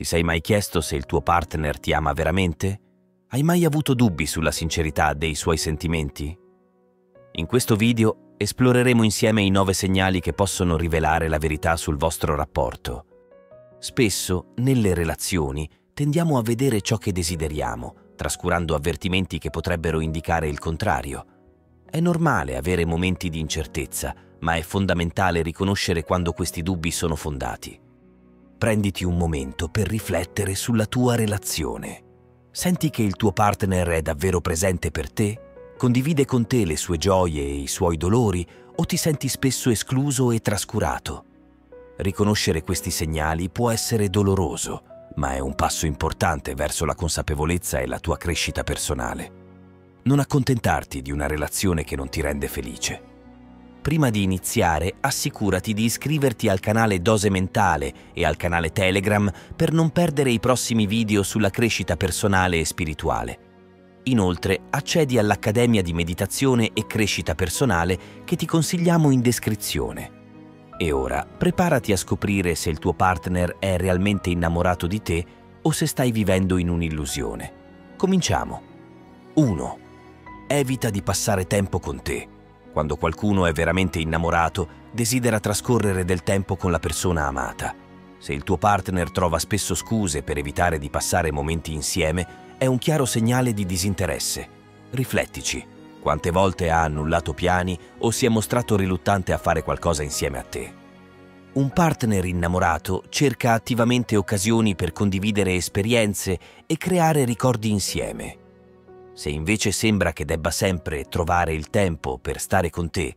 Ti sei mai chiesto se il tuo partner ti ama veramente? Hai mai avuto dubbi sulla sincerità dei suoi sentimenti? In questo video esploreremo insieme i nove segnali che possono rivelare la verità sul vostro rapporto. Spesso, nelle relazioni, tendiamo a vedere ciò che desideriamo, trascurando avvertimenti che potrebbero indicare il contrario. È normale avere momenti di incertezza, ma è fondamentale riconoscere quando questi dubbi sono fondati. Prenditi un momento per riflettere sulla tua relazione. Senti che il tuo partner è davvero presente per te? Condivide con te le sue gioie e i suoi dolori o ti senti spesso escluso e trascurato? Riconoscere questi segnali può essere doloroso, ma è un passo importante verso la consapevolezza e la tua crescita personale. Non accontentarti di una relazione che non ti rende felice. Prima di iniziare, assicurati di iscriverti al canale Dose Mentale e al canale Telegram per non perdere i prossimi video sulla crescita personale e spirituale. Inoltre, accedi all'Accademia di Meditazione e Crescita Personale che ti consigliamo in descrizione. E ora, preparati a scoprire se il tuo partner è realmente innamorato di te o se stai vivendo in un'illusione. Cominciamo. 1. Evita di passare tempo con te. Quando qualcuno è veramente innamorato, desidera trascorrere del tempo con la persona amata. Se il tuo partner trova spesso scuse per evitare di passare momenti insieme, è un chiaro segnale di disinteresse. Riflettici. Quante volte ha annullato piani o si è mostrato riluttante a fare qualcosa insieme a te? Un partner innamorato cerca attivamente occasioni per condividere esperienze e creare ricordi insieme. Se invece sembra che debba sempre trovare il tempo per stare con te,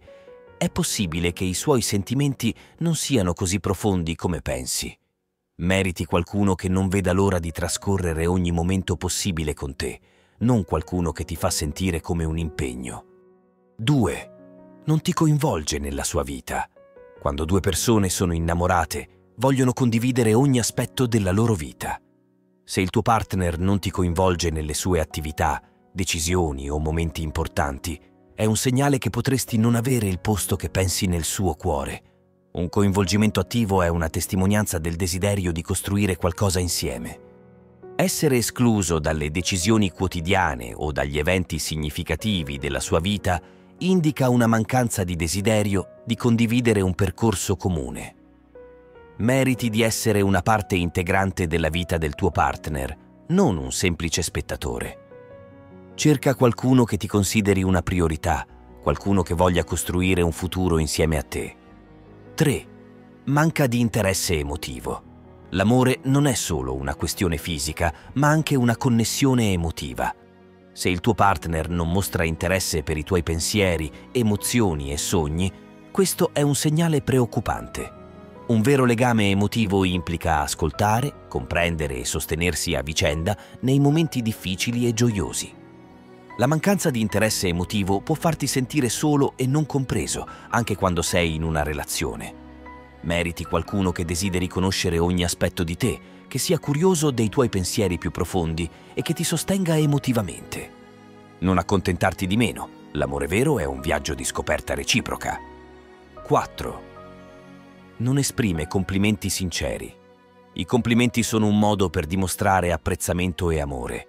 è possibile che i suoi sentimenti non siano così profondi come pensi. Meriti qualcuno che non veda l'ora di trascorrere ogni momento possibile con te, non qualcuno che ti fa sentire come un impegno. 2. Non ti coinvolge nella sua vita. Quando due persone sono innamorate, vogliono condividere ogni aspetto della loro vita. Se il tuo partner non ti coinvolge nelle sue attività, decisioni o momenti importanti, è un segnale che potresti non avere il posto che pensi nel suo cuore. Un coinvolgimento attivo è una testimonianza del desiderio di costruire qualcosa insieme. Essere escluso dalle decisioni quotidiane o dagli eventi significativi della sua vita indica una mancanza di desiderio di condividere un percorso comune. Meriti di essere una parte integrante della vita del tuo partner, non un semplice spettatore. Cerca qualcuno che ti consideri una priorità, qualcuno che voglia costruire un futuro insieme a te. 3. Manca di interesse emotivo. L'amore non è solo una questione fisica, ma anche una connessione emotiva. Se il tuo partner non mostra interesse per i tuoi pensieri, emozioni e sogni, questo è un segnale preoccupante. Un vero legame emotivo implica ascoltare, comprendere e sostenersi a vicenda nei momenti difficili e gioiosi. La mancanza di interesse emotivo può farti sentire solo e non compreso, anche quando sei in una relazione. Meriti qualcuno che desideri conoscere ogni aspetto di te, che sia curioso dei tuoi pensieri più profondi e che ti sostenga emotivamente. Non accontentarti di meno, l'amore vero è un viaggio di scoperta reciproca. 4. Non esprime complimenti sinceri. I complimenti sono un modo per dimostrare apprezzamento e amore.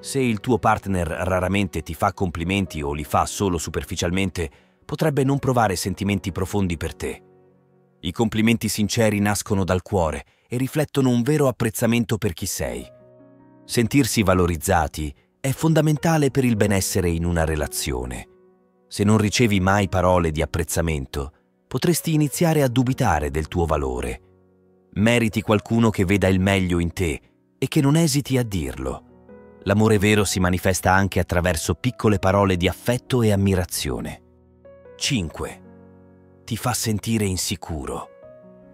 Se il tuo partner raramente ti fa complimenti o li fa solo superficialmente, potrebbe non provare sentimenti profondi per te. I complimenti sinceri nascono dal cuore e riflettono un vero apprezzamento per chi sei. Sentirsi valorizzati è fondamentale per il benessere in una relazione. Se non ricevi mai parole di apprezzamento, potresti iniziare a dubitare del tuo valore. Meriti qualcuno che veda il meglio in te e che non esiti a dirlo. L'amore vero si manifesta anche attraverso piccole parole di affetto e ammirazione. 5. Ti fa sentire insicuro.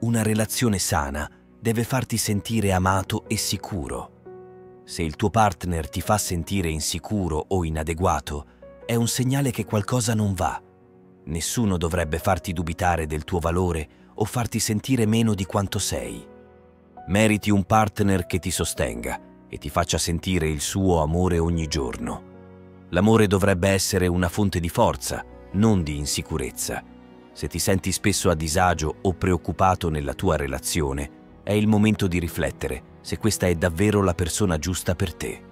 Una relazione sana deve farti sentire amato e sicuro. Se il tuo partner ti fa sentire insicuro o inadeguato, è un segnale che qualcosa non va. Nessuno dovrebbe farti dubitare del tuo valore o farti sentire meno di quanto sei. Meriti un partner che ti sostenga e ti faccia sentire il suo amore ogni giorno. L'amore dovrebbe essere una fonte di forza, non di insicurezza. Se ti senti spesso a disagio o preoccupato nella tua relazione, è il momento di riflettere se questa è davvero la persona giusta per te.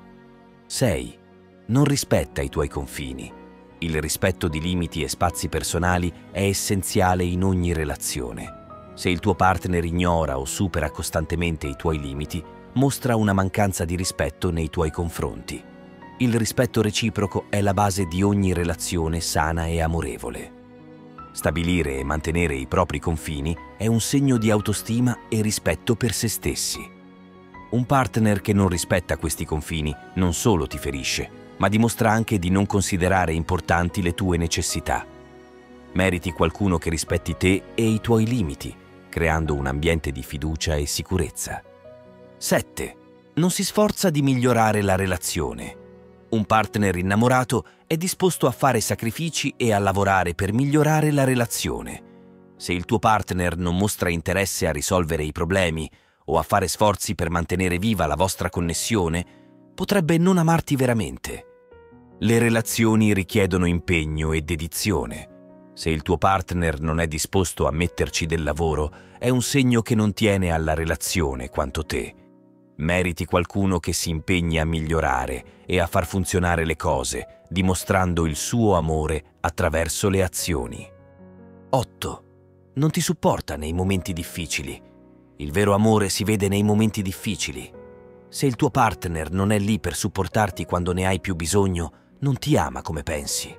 6. Non rispetta i tuoi confini. Il rispetto di limiti e spazi personali è essenziale in ogni relazione. Se il tuo partner ignora o supera costantemente i tuoi limiti, mostra una mancanza di rispetto nei tuoi confronti. Il rispetto reciproco è la base di ogni relazione sana e amorevole. Stabilire e mantenere i propri confini è un segno di autostima e rispetto per se stessi. Un partner che non rispetta questi confini non solo ti ferisce, ma dimostra anche di non considerare importanti le tue necessità. Meriti qualcuno che rispetti te e i tuoi limiti, creando un ambiente di fiducia e sicurezza. 7. Non si sforza di migliorare la relazione. Un partner innamorato è disposto a fare sacrifici e a lavorare per migliorare la relazione. Se il tuo partner non mostra interesse a risolvere i problemi o a fare sforzi per mantenere viva la vostra connessione, potrebbe non amarti veramente. Le relazioni richiedono impegno e dedizione. Se il tuo partner non è disposto a metterci del lavoro, è un segno che non tiene alla relazione quanto te. Meriti qualcuno che si impegni a migliorare e a far funzionare le cose, dimostrando il suo amore attraverso le azioni. 8. Non ti supporta nei momenti difficili. Il vero amore si vede nei momenti difficili. Se il tuo partner non è lì per supportarti quando ne hai più bisogno, non ti ama come pensi.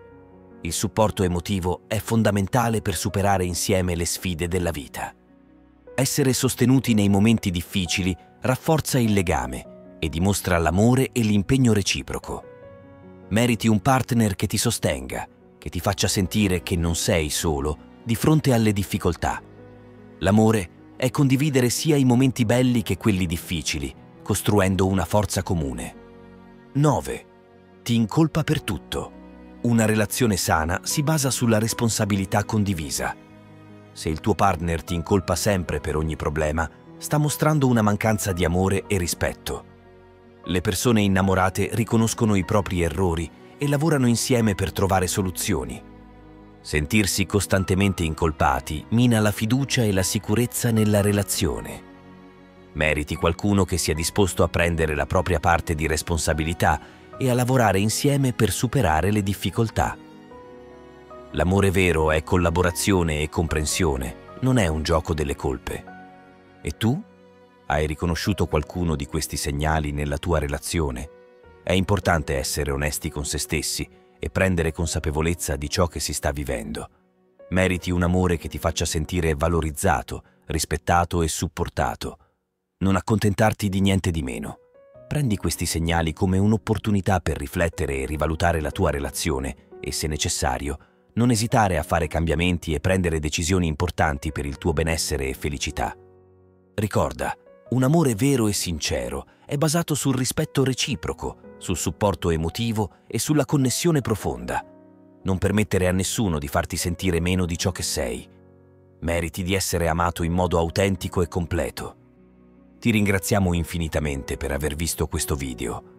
Il supporto emotivo è fondamentale per superare insieme le sfide della vita. Essere sostenuti nei momenti difficili rafforza il legame e dimostra l'amore e l'impegno reciproco. Meriti un partner che ti sostenga, che ti faccia sentire che non sei solo di fronte alle difficoltà. L'amore è condividere sia i momenti belli che quelli difficili, costruendo una forza comune. 9. Ti incolpa per tutto. Una relazione sana si basa sulla responsabilità condivisa. Se il tuo partner ti incolpa sempre per ogni problema, sta mostrando una mancanza di amore e rispetto. Le persone innamorate riconoscono i propri errori e lavorano insieme per trovare soluzioni. Sentirsi costantemente incolpati mina la fiducia e la sicurezza nella relazione. Meriti qualcuno che sia disposto a prendere la propria parte di responsabilità e a lavorare insieme per superare le difficoltà. L'amore vero è collaborazione e comprensione, non è un gioco delle colpe. E tu? Hai riconosciuto qualcuno di questi segnali nella tua relazione? È importante essere onesti con se stessi e prendere consapevolezza di ciò che si sta vivendo. Meriti un amore che ti faccia sentire valorizzato, rispettato e supportato. Non accontentarti di niente di meno. Prendi questi segnali come un'opportunità per riflettere e rivalutare la tua relazione e, se necessario, non esitare a fare cambiamenti e prendere decisioni importanti per il tuo benessere e felicità. Ricorda, un amore vero e sincero è basato sul rispetto reciproco, sul supporto emotivo e sulla connessione profonda. Non permettere a nessuno di farti sentire meno di ciò che sei. Meriti di essere amato in modo autentico e completo. Ti ringraziamo infinitamente per aver visto questo video.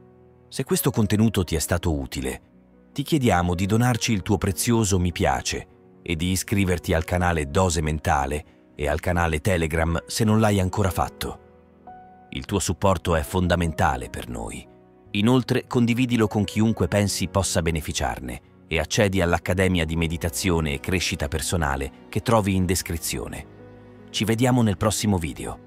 Se questo contenuto ti è stato utile, ti chiediamo di donarci il tuo prezioso mi piace e di iscriverti al canale Dose Mentale e al canale Telegram se non l'hai ancora fatto. Il tuo supporto è fondamentale per noi. Inoltre condividilo con chiunque pensi possa beneficiarne e accedi all'Accademia di Meditazione e Crescita Personale che trovi in descrizione. Ci vediamo nel prossimo video.